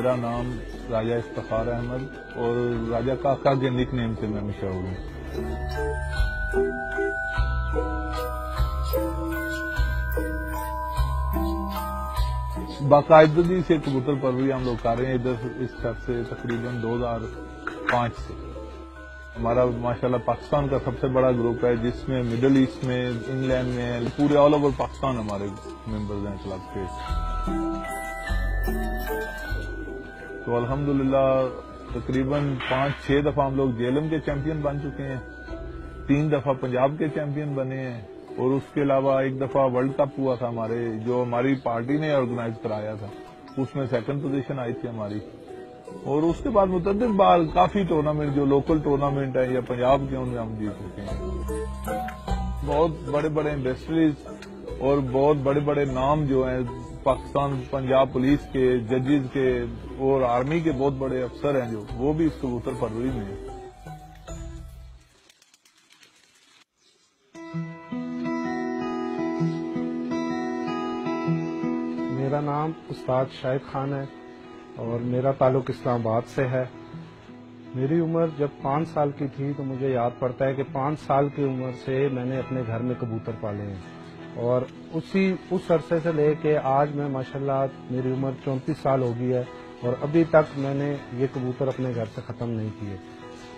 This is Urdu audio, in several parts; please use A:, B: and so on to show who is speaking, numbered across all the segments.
A: میرا نام راجہ افتخار احمد اور راجہ کاکا کے نک نیم سے میں مشہور ہوں۔ باقاعدگی جی سے کبوتر پروری ہم لوگ کر رہے ہیں۔ ادھر اس طرف سے تقریباً دو ہزار پانچ سے۔ ہمارا ماشاءاللہ پاکستان کا سب سے بڑا گروپ ہے، جس میں مڈل ایسٹ میں، انگلینڈ میں، پورے آل اوور پاکستان ہمارے ممبرز ہیں، کلب کے۔ تو الحمدللہ تقریباً پانچ، چھ دفعہ ہم لوگ جیلم کے چیمپئن بن چکے ہیں۔ تین دفعہ پنجاب کے چیمپئن بنے ہیں۔ اور اس کے علاوہ ایک دفعہ ورلڈ کپ ہوا تھا ہمارے، جو ہماری پارٹی نے آرگنائز کرایا تھا۔ اس میں سیکنڈ پوزیشن آئی تھی ہماری۔ اور اس کے بعد متعدد بار کافی ٹورنامنٹ جو لوکل ٹورنامنٹ ہے یا پنجاب کے ان میں ہم جیت چکے ہیں۔ بہت بڑے بڑے انڈسٹریز اور بہت بڑے بڑے نام جو ہیں پاکستان پنجاب پولیس کے، ججز کے اور آرمی کے بہت بڑے افسر ہیں جو، وہ بھی اس کبوتر فروری میں ہیں۔
B: میرا نام استاد شاہد خان ہے اور میرا تعلق اسلام آباد سے ہے۔ میری عمر جب پانچ سال کی تھی تو مجھے یاد پڑتا ہے کہ پانچ سال کی عمر سے میں نے اپنے گھر میں کبوتر پالے ہیں۔ اور اسی اس عرصے سے لے کے آج میں ماشاءاللہ میری عمر چونتیس سال ہو گئی ہے اور ابھی تک میں نے یہ کبوتر اپنے گھر سے ختم نہیں کیے۔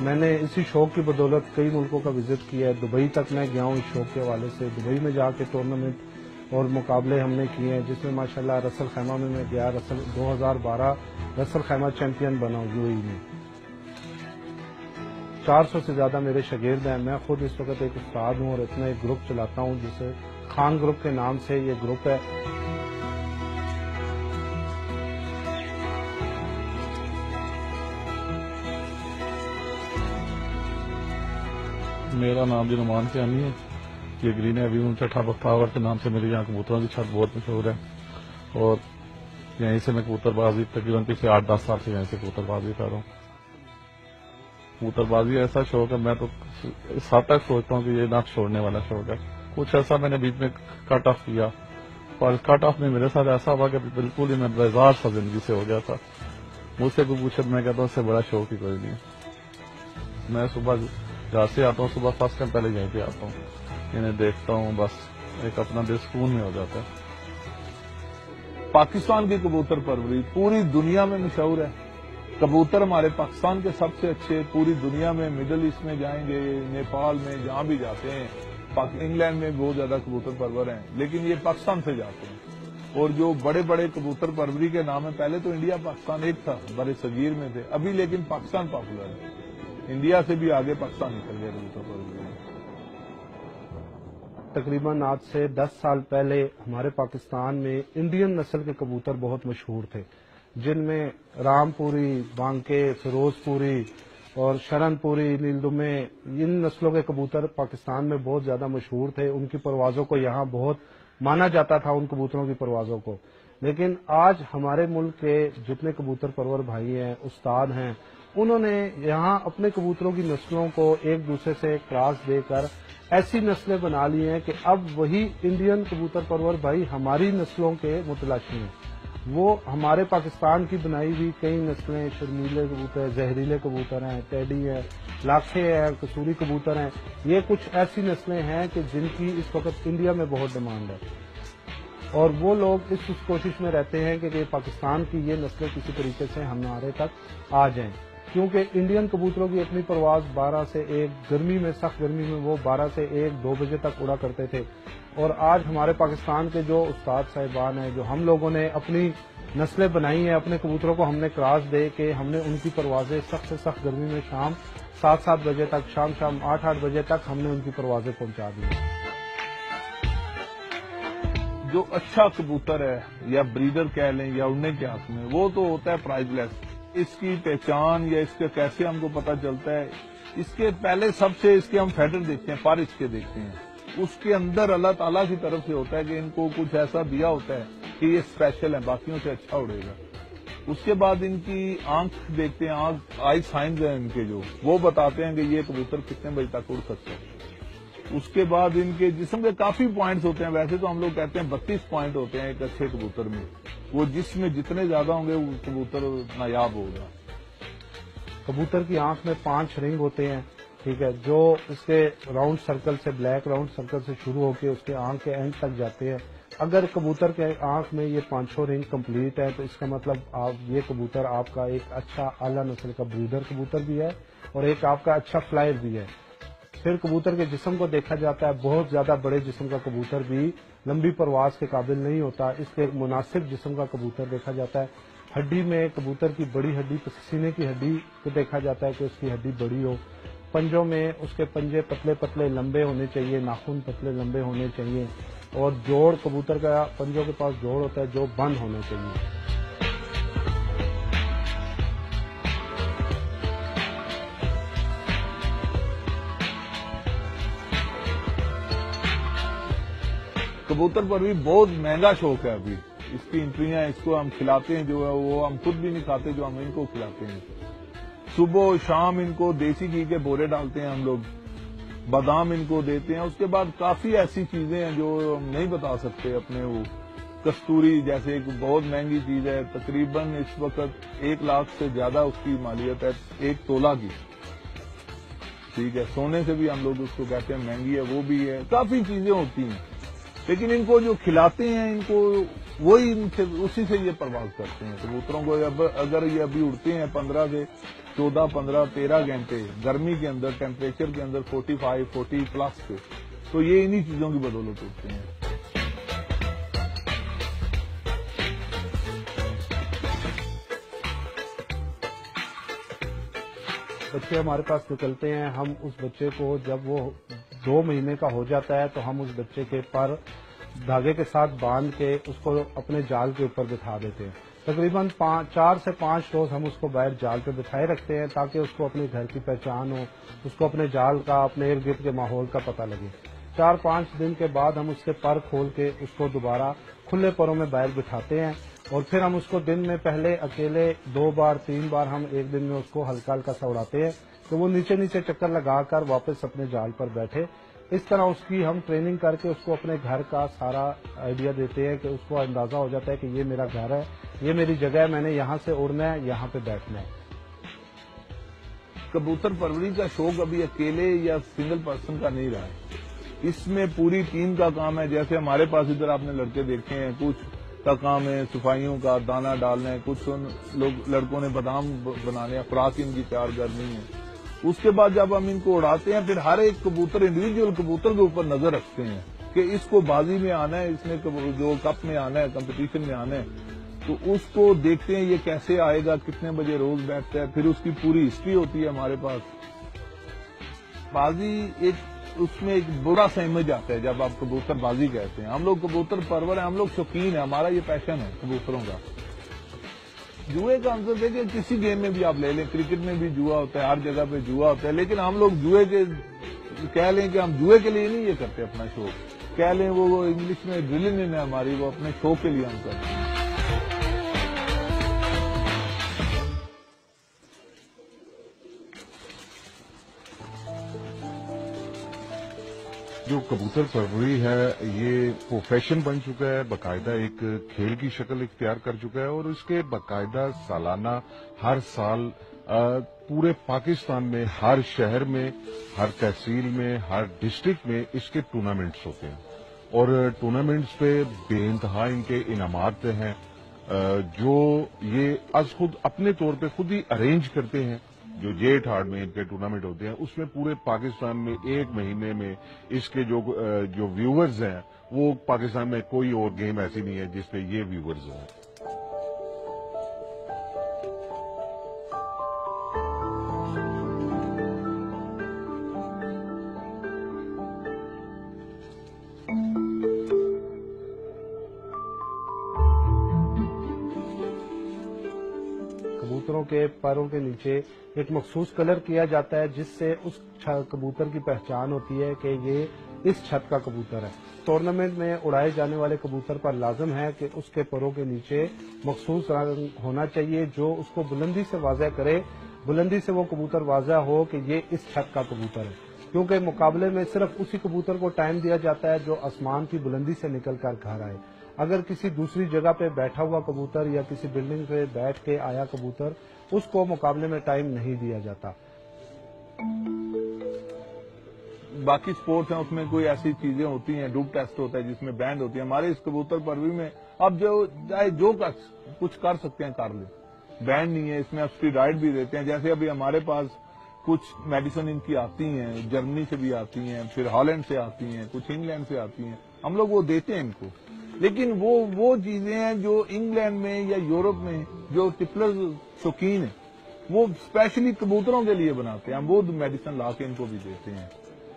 B: میں نے اسی شوق کی بدولت کئی ملکوں کا وزٹ کیا ہے۔ دبئی تک میں گیا ہوں اس شوق کے حوالے سے۔ دبئی میں جا کے ٹورنامنٹ اور مقابلے ہم نے کیے ہیں، جس میں ماشاءاللہ رسل خیمہ میں میں گیا۔ رسل دو ہزار بارہ رسل خیمہ چیمپئن بنا یو میں۔ چار سو سے زیادہ میرے شاگرد ہیں۔ میں خود اس وقت ایک استاد ہوں اور اتنا ایک گروپ چلاتا ہوں جسے خان گروپ کے نام سے یہ گروپ ہے۔
C: میرا نام جو نمان سیانی ہے۔ یہ گرین ایویو چٹھا پاور کے نام سے میرے یہاں کبوتروں کی چھت بہت مشہور ہے۔ اور یہیں سے میں کبوتر بازی تقریباً پچھلے آٹھ دس سال سے یہیں سے کبوتر بازی کر رہا ہوں۔ کبوتر بازی ایسا شوق ہے، میں تو سب تک سوچتا ہوں کہ یہ نہ چھوڑنے والا شوق ہے۔ کچھ ایسا میں نے بیچ میں کٹ آف کیا۔ اور کٹ آف میں میرے ساتھ ایسا ہوا کہ بالکل ہی میں بیزار سا زندگی سے ہو گیا تھا۔ مجھ سے کوئی پوچھے، میں کہتا ہوں اس سے بڑا شوق ہی کوئی نہیں میں صبح جہاں سے آتا ہوں، صبح فرسٹ ٹائم پہلے یہیں پہ آتا ہوں۔ انہیں دیکھتا ہوں، بس ایک اپنا دل سکون میں ہو جاتا ہے۔
A: پاکستان کی کبوتر پروری پوری دنیا میں مشہور ہے۔ کبوتر ہمارے پاکستان کے سب سے اچھے پوری دنیا میں، مڈل ایسٹ میں جائیں گے، نیپال میں جہاں بھی جاتے ہیں انگلینڈ میں بہت زیادہ کبوتر پرور ہیں، لیکن یہ پاکستان سے جاتے ہیں۔ اور جو بڑے بڑے کبوتر پروری کے نام ہیں، پہلے تو انڈیا، پاکستان ایک تھا، بڑے صغیر میں تھے، ابھی لیکن پاکستان پاپولر ہے۔ انڈیا سے بھی آگے پاکستان نکل گیا کبوتر پروری۔
B: تقریباً آج سے دس سال پہلے ہمارے پاکستان میں انڈین نسل کے کبوتر بہت مشہور تھے۔ جن میں رام پوری بانکے فیروز پوری اور شرن پوری نیلدمے، ان نسلوں کے کبوتر پاکستان میں بہت زیادہ مشہور تھے۔ ان کی پروازوں کو یہاں بہت مانا جاتا تھا، ان کبوتروں کی پروازوں کو۔ لیکن آج ہمارے ملک کے جتنے کبوتر پرور بھائی ہیں، استاد ہیں، انہوں نے یہاں اپنے کبوتروں کی نسلوں کو ایک دوسرے سے کراس دے کر ایسی نسلیں بنا لی ہیں کہ اب وہی انڈین کبوتر پرور بھائی ہماری نسلوں کے متلاشی ہیں۔ وہ ہمارے پاکستان کی بنائی ہوئی کئی نسلیں شرمیلے کبوتر، زہریلے کبوتر ہیں، ٹیڈی ہیں، لاکھے ہیں، کسوری کبوتر ہیں۔ یہ کچھ ایسی نسلیں ہیں کہ جن کی اس وقت انڈیا میں بہت ڈیمانڈ ہے۔ اور وہ لوگ اس کوشش میں رہتے ہیں کہ پاکستان کی یہ نسلیں کسی طریقے سے ہمارے تک آ جائیں۔ کیونکہ انڈین کبوتروں کی اپنی پرواز بارہ سے ایک گرمی میں، سخت گرمی میں وہ بارہ سے ایک دو بجے تک اڑا کرتے تھے۔ اور آج ہمارے پاکستان کے جو استاد صاحبان ہیں، جو ہم لوگوں نے اپنی نسلیں بنائی ہیں، اپنے کبوتروں کو ہم نے کراس دے کے ہم نے ان کی پروازیں سخت سے سخت گرمی میں شام سات سات بجے تک، شام شام آٹھ آٹھ بجے تک ہم نے ان کی پروازیں پہنچا دی
A: جو اچھا کبوتر ہے، یا بریڈر کہہ لیں یا اڑنے کے ہاتھ میں، وہ تو ہوتا ہے پرائز لیس اس کی پہچان یا اس کا کیسے ہم کو پتا چلتا ہے؟ اس کے پہلے سب سے اس کے ہم فیڈر دیکھتے ہیں پارش کے دیکھتے ہیں۔ اس کے اندر اللہ تعالیٰ کی طرف سے ہوتا ہے کہ ان کو کچھ ایسا دیا ہوتا ہے کہ یہ اسپیشل ہے باقیوں سے اچھا اڑے گا۔ اس کے بعد ان کی آنکھ دیکھتے ہیں، آنکھ آئی سائنز ہیں ان کے جو۔ وہ بتاتے ہیں کہ یہ کبوتر کتنے بجے تک اڑ سکتے ہیں اس کے بعد ان کے جسم کے کافی پوائنٹس ہوتے ہیں۔ ویسے تو ہم لوگ کہتے ہیں بتیس پوائنٹ ہوتے ہیں ایک اچھے کبوتر میں۔ وہ جس میں جتنے زیادہ ہوں گے، وہ کبوتر نایاب ہوگا۔
B: کبوتر کی آنکھ میں پانچ رنگ ہوتے ہیں۔ ٹھیک ہے، جو اس کے راؤنڈ سرکل سے بلیک راؤنڈ سرکل سے شروع ہو کے اس کے آنکھ کے اینڈ تک جاتے ہیں۔ اگر کبوتر کے آنکھ میں یہ پانچوں رنگ کمپلیٹ ہے تو اس کا مطلب آپ، یہ کبوتر آپ کا ایک اچھا اعلیٰ نسل کا بریڈر کبوتر بھی ہے اور ایک آپ کا اچھا فلائر بھی ہے۔ پھر کبوتر کے جسم کو دیکھا جاتا ہے، بہت زیادہ بڑے جسم کا کبوتر بھی لمبی پرواز کے قابل نہیں ہوتا۔ اس کے ایک مناسب جسم کا کبوتر دیکھا جاتا ہے۔ ہڈی میں کبوتر کی بڑی ہڈی سینے کی ہڈی کو دیکھا جاتا ہے کہ اس کی ہڈی بڑی ہو۔ پنجوں میں اس کے پنجے پتلے پتلے لمبے ہونے چاہیے، ناخن پتلے لمبے ہونے چاہیے، اور جوڑ کبوتر کا پنجوں کے پاس جوڑ ہوتا ہے جو بند ہونا چاہیے۔
A: کبوتر پر بھی بہت مہنگا شوق ہے ابھی۔ اس کی انٹریاں اس کو ہم کھلاتے ہیں جو ہے، وہ ہم خود بھی نہیں کھاتے جو ہم ان کو کھلاتے ہیں۔ صبح شام ان کو دیسی گھی کے بورے ڈالتے ہیں ہم لوگ، بادام ان کو دیتے ہیں، اس کے بعد کافی ایسی چیزیں ہیں جو ہم نہیں بتا سکتے اپنے وہ کستوری، جیسے ایک بہت مہنگی چیز ہے، تقریباً اس وقت ایک لاکھ سے زیادہ اس کی مالیت ہے، ایک تولا کی۔ ٹھیک ہے، سونے سے بھی ہم لوگ اس کو کہتے ہیں، مہنگی ہے، وہ بھی ہے، کافی چیزیں ہوتی ہیں۔ لیکن ان کو جو کھلاتے ہیں، ان کو وہی ان سے اسی سے یہ پرواز کرتے ہیں۔ کبوتروں کو اگر یہ ابھی اڑتے ہیں پندرہ سے چودہ، پندرہ، تیرہ گھنٹے، گرمی کے اندر ٹیمپریچر کے اندر فورٹی فائیو فورٹی پلس پہ تو یہ انہی چیزوں کی بدولت اٹھتے ہیں۔
B: بچے ہمارے پاس نکلتے ہیں۔ ہم اس بچے کو جب وہ دو مہینے کا ہو جاتا ہے تو ہم اس بچے کے پر دھاگے کے ساتھ باندھ کے اس کو اپنے جال کے اوپر بٹھا دیتے ہیں۔ تقریباً چار سے پانچ روز ہم اس کو باہر جال پہ بٹھائے رکھتے ہیں تاکہ اس کو اپنے گھر کی پہچان ہو، اس کو اپنے جال کا، اپنے ارد گرد کے ماحول کا پتہ لگے۔ چار پانچ دن کے بعد ہم اس کے پر کھول کے اس کو دوبارہ کھلے پروں میں باہر بٹھاتے ہیں اور پھر ہم اس کو دن میں پہلے اکیلے دو بار، تین بار ہم ایک دن میں اس کو ہلکا ہلکا سا اڑاتے ہیں تو وہ نیچے نیچے چکر لگا کر واپس اپنے جال پر بیٹھے۔ اس طرح اس کی ہم ٹریننگ کر کے اس کو اپنے گھر کا سارا آئیڈیا دیتے ہیں کہ اس کو اندازہ ہو جاتا ہے کہ یہ میرا گھر ہے، یہ میری جگہ ہے، میں نے یہاں سے اڑنا ہے، یہاں پہ بیٹھنا ہے۔
A: کبوتر پروری کا شوق ابھی اکیلے یا سنگل پرسن کا نہیں رہا ہے۔ اس میں پوری ٹیم کا کام ہے، جیسے ہمارے پاس ادھر آپ نے لڑکے دیکھے ہیں، کچھ کا کام ہے صفائیوں کا دانا ڈالنا ہے، کچھ لوگ، لڑکوں نے بادام بنانے خوراک ان کی تیار کرنی ہے۔ اس کے بعد جب ہم ان کو اڑاتے ہیں، پھر ہر ایک کبوتر انڈیویجل کبوتر کے اوپر نظر رکھتے ہیں کہ اس کو بازی میں آنا ہے، اس نے جو کپ میں آنا ہے کمپٹیشن میں آنا ہے۔ تو اس کو دیکھتے ہیں، یہ کیسے آئے گا، کتنے بجے روز بیٹھتا ہے۔ پھر اس کی پوری ہسٹری ہوتی ہے ہمارے پاس۔ بازی ایک اس میں ایک برا سمجھ آتا ہے جب آپ کبوتر بازی کہتے ہیں۔ ہم لوگ کبوتر پرور ہیں، ہم لوگ شوقین ہیں، ہمارا یہ پیشن ہے کبوتروں کا۔ جوئے کا آنسر دیکھیں کسی گیم میں بھی آپ لے لیں کرکٹ میں بھی جوا ہوتا ہے، ہر جگہ پہ جوا ہوتا ہے، لیکن ہم لوگ جوئے کے کہہ لیں کہ ہم جوئے کے لیے نہیں یہ کرتے اپنا شو کہہ لیں وہ انگلش میں ڈرلنگ ہے ہماری، وہ اپنے شو کے لیے ہم کرتے ہیں۔
D: جو کبوتر پروری ہے، یہ پروفیشن بن چکا ہے، باقاعدہ ایک کھیل کی شکل اختیار کر چکا ہے اور اس کے باقاعدہ سالانہ ہر سال پورے پاکستان میں، ہر شہر میں، ہر تحصیل میں، ہر ڈسٹرکٹ میں اس کے ٹورنامنٹس ہوتے ہیں۔ اور ٹورنامنٹس پہ بے انتہا ان کے انعامات ہیں۔ جو یہ از خود اپنے طور پہ خود ہی ارینج کرتے ہیں۔ جو جیٹ ہارڈ میں ان کے ٹورنامنٹ ہوتے ہیں، اس میں پورے پاکستان میں ایک مہینے میں اس کے جو جو ویورز ہیں، وہ پاکستان میں کوئی اور گیم ایسی نہیں ہے جس پہ یہ ویورز ہوں۔
B: پیروں کے نیچے ایک مخصوص کلر کیا جاتا ہے، جس سے اس کبوتر کی پہچان ہوتی ہے کہ یہ اس چھت کا کبوتر ہے۔ ٹورنامنٹ میں اڑائے جانے والے کبوتر پر لازم ہے کہ اس کے پروں کے نیچے مخصوص رنگ ہونا چاہیے، جو اس کو بلندی سے واضح کرے۔ بلندی سے وہ کبوتر واضح ہو کہ یہ اس چھت کا کبوتر ہے۔ کیونکہ مقابلے میں صرف اسی کبوتر کو ٹائم دیا جاتا ہے جو آسمان کی بلندی سے نکل کر گھر آئے۔ اگر کسی دوسری جگہ پہ بیٹھا ہوا کبوتر یا کسی بلڈنگ پہ بیٹھ کے آیا کبوتر اس کو مقابلے میں ٹائم نہیں دیا جاتا۔
A: باقی سپورٹس ہیں، اس میں کوئی ایسی چیزیں ہوتی ہیں ڈوب ٹیسٹ ہوتا ہے جس میں بینڈ ہوتی ہے ہمارے اس کبوتر پروی میں، اب جو، چاہے جو کچھ کر سکتے ہیں کر لیں۔ بینڈ نہیں ہے، اس میں اب اسٹیرائڈ بھی دیتے ہیں۔ جیسے ابھی ہمارے پاس کچھ میڈیسن ان کی آتی ہیں، جرمنی سے بھی آتی ہیں، پھر ہالینڈ سے آتی ہیں، کچھ انگلینڈ سے آتی ہیں۔ ہم لوگ وہ دیتے ہیں ان کو۔ لیکن وہ وہ چیزیں ہیں جو انگلینڈ میں یا یورپ میں جو ٹپلر شوقین ہیں، وہ اسپیشلی کبوتروں کے لیے بناتے ہیں۔ ہم وہ میڈیسن لا کے ان کو بھی دیتے ہیں۔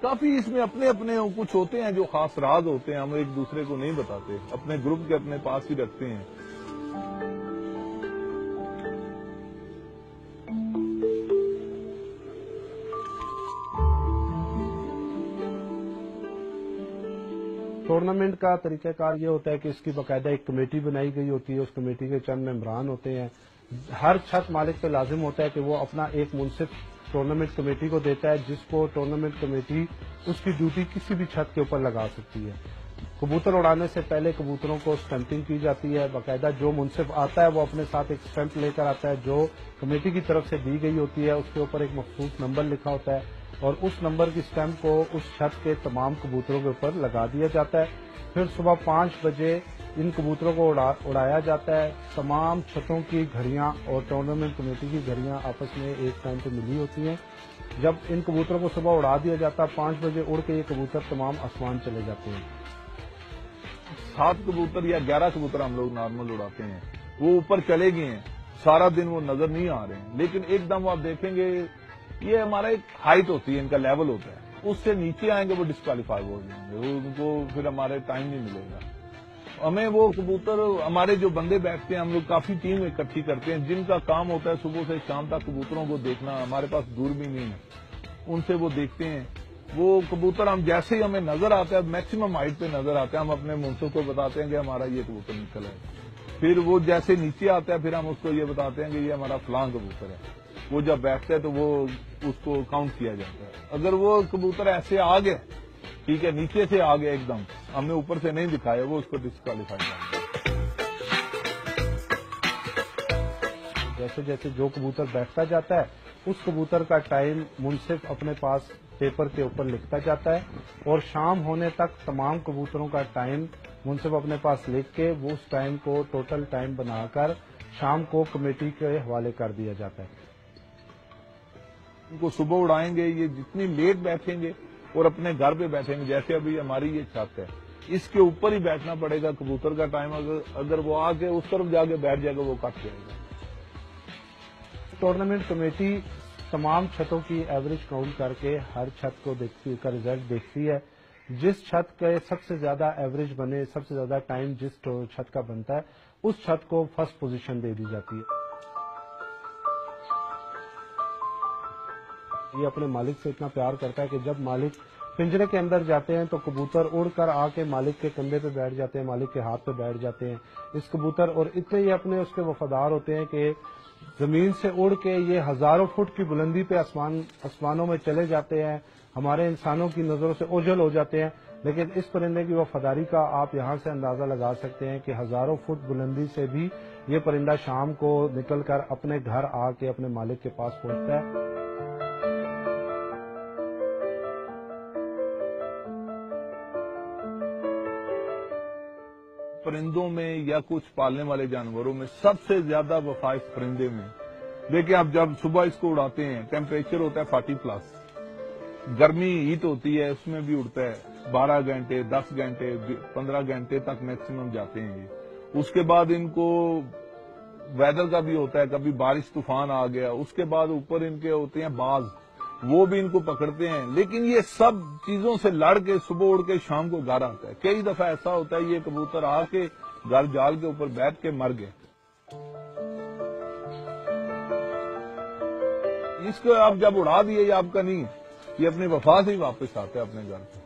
A: کافی اس میں اپنے اپنے کچھ ہوتے ہیں جو خاص راز ہوتے ہیں، ہم ایک دوسرے کو نہیں بتاتے۔ اپنے گروپ کے اپنے پاس ہی رکھتے ہیں۔
B: ٹورنامنٹ کا طریقہ کار یہ ہوتا ہے کہ اس کی باقاعدہ ایک کمیٹی بنائی گئی ہوتی ہے، اس کمیٹی کے چند ممبران ہوتے ہیں۔ ہر چھت مالک پہ لازم ہوتا ہے کہ وہ اپنا ایک منصف ٹورنامنٹ کمیٹی کو دیتا ہے، جس کو ٹورنامنٹ کمیٹی اس کی ڈیوٹی کسی بھی چھت کے اوپر لگا سکتی ہے۔ کبوتر اڑانے سے پہلے کبوتروں کو اسٹمپنگ کی جاتی ہے۔ باقاعدہ جو منصف آتا ہے وہ اپنے ساتھ ایک اسٹمپ لے کر آتا ہے، جو کمیٹی کی طرف سے دی گئی ہوتی ہے، اس کے اوپر ایک مخصوص نمبر لکھا ہوتا ہے اور اس نمبر کی اسٹمپ کو اس چھت کے تمام کبوتروں کے اوپر لگا دیا جاتا ہے۔ پھر صبح پانچ بجے ان کبوتروں کو اڑایا جاتا ہے۔ تمام چھتوں کی گھڑیاں اور ٹورنامنٹ کمیٹی کی گھڑیاں آپس میں ایک ٹائم پہ ملی ہوتی ہیں۔ جب ان کبوتروں کو صبح اڑا دیا جاتا ہے، پانچ بجے اڑ کے یہ کبوتر تمام آسمان چلے جاتے ہیں۔
A: سات کبوتر یا گیارہ کبوتر ہم لوگ نارمل اڑاتے ہیں۔ وہ اوپر چلے گئے ہیں۔ سارا دن وہ نظر نہیں آ رہے ہیں۔ لیکن ایک دم آپ دیکھیں گے، یہ ہمارا ایک ہائٹ ہوتی ہے، ان کا لیول ہوتا ہے۔ اس سے نیچے آئیں گے، وہ ڈسکوالیفائی ہو جائیں گے۔ ان کو پھر ہمارے ٹائم نہیں ملے گا۔ ہمیں وہ کبوتر، ہمارے جو بندے بیٹھتے ہیں، ہم لوگ کافی ٹیم اکٹھی کرتے ہیں۔ جن کا کام ہوتا ہے صبح سے شام تک کبوتروں کو دیکھنا، ہمارے پاس دور بھی نہیں ہے۔ ان سے وہ دیکھتے ہیں۔ وہ کبوتر ہم جیسے ہی ہمیں نظر آتا ہے میکسیمم ہائٹ پہ نظر آتے ہیں، ہم اپنے منصف کو بتاتے ہیں کہ ہمارا یہ کبوتر نکل ہے پھر وہ جیسے نیچے آتا ہے پھر ہم اس کو یہ بتاتے ہیں کہ یہ ہمارا فلان کبوتر ہے۔ وہ جب بیٹھتا ہے تو وہ اس کو کاؤنٹ کیا جاتا ہے۔ اگر وہ کبوتر ایسے آ گئے، ٹھیک ہے، نیچے سے آ گیا ایک دم، ہم نے اوپر سے نہیں دکھایا، وہ اس کو ڈسکوالیفائی کر
B: جیسے جیسے جو کبوتر بیٹھتا جاتا ہے، اس کبوتر کا ٹائم منصف اپنے پاس پیپر کے اوپر لکھتا جاتا ہے اور شام ہونے تک تمام کبوتروں کا ٹائم منصف اپنے پاس لکھ کے وہ اس ٹائم کو ٹوٹل ٹائم بنا کر شام کو کمیٹی کے حوالے کر دیا جاتا ہے۔
A: ان کو صبح اڑائیں گے یہ جتنی لیٹ بیٹھیں گے اور اپنے گھر پہ بیٹھیں گے جیسے ابھی ہماری یہ چھت ہے۔ اس کے اوپر ہی بیٹھنا پڑے گا کبوتر کا ٹائم اگر وہ آ کے اس طرف جا کے بیٹھ جائے گا وہ کٹ جائے گا۔
B: ٹورنامنٹ کمیٹی تمام چھتوں کی ایوریج کاؤنٹ کر کے ہر چھت کو دیکھتی کا ریزلٹ دیکھتی ہے۔ جس چھت کے سب سے زیادہ ایوریج بنے، سب سے زیادہ ٹائم جس چھت کا بنتا ہے، اس چھت کو فرسٹ پوزیشن دے دی جاتی ہے۔ یہ اپنے مالک سے اتنا پیار کرتا ہے کہ جب مالک پنجرے کے اندر جاتے ہیں تو کبوتر اڑ کر آ کے مالک کے کندھے پہ بیٹھ جاتے ہیں، مالک کے ہاتھ پہ بیٹھ جاتے ہیں۔ اس کبوتر اور اتنے ہی اپنے اس کے وفادار ہوتے ہیں کہ زمین سے اڑ کے یہ ہزاروں فٹ کی بلندی پہ آسمانوں میں چلے جاتے ہیں، ہمارے انسانوں کی نظروں سے اوجھل ہو جاتے ہیں، لیکن اس پرندے کی وفاداری کا آپ یہاں سے اندازہ لگا سکتے ہیں کہ ہزاروں فٹ بلندی سے بھی یہ پرندہ شام کو نکل کر اپنے گھر آ کے اپنے مالک کے پاس پہنچتا ہے۔
A: پرندوں میں یا کچھ پالنے والے جانوروں میں سب سے زیادہ وفا اس پرندے میں۔ دیکھیں آپ جب صبح اس کو اڑاتے ہیں ٹیمپریچر ہوتا ہے فورٹی پلس گرمی ہیٹ ہوتی ہے، اس میں بھی اڑتا ہے۔ بارہ گھنٹے، دس گھنٹے، پندرہ گھنٹے تک میکسیمم جاتے ہیں۔ یہ اس کے بعد ان کو ویدر کا بھی ہوتا ہے، کبھی بارش طوفان آ گیا۔ اس کے بعد اوپر ان کے ہوتے ہیں باز۔ وہ بھی ان کو پکڑتے ہیں۔ لیکن یہ سب چیزوں سے لڑ کے، صبح اڑ کے، شام کو گھر آتا ہے۔ کئی دفعہ ایسا ہوتا ہے، یہ کبوتر آ کے گھر جال کے اوپر بیٹھ کے مر گئے اس کو آپ جب اڑا دیے، یہ آپ کا نہیں یہ اپنی وفا سے ہی واپس آتا ہے اپنے گھر۔